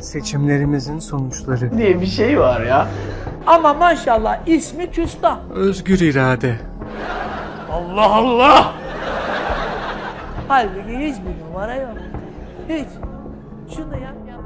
Seçimlerimizin sonuçları. diye bir şey var ya. Ama maşallah ismi küstah. Özgür irade. Allah Allah. Halbuki hiçbir numara yok. Hiç. Şunu yap yap.